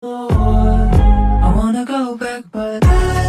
I wanna go back, but I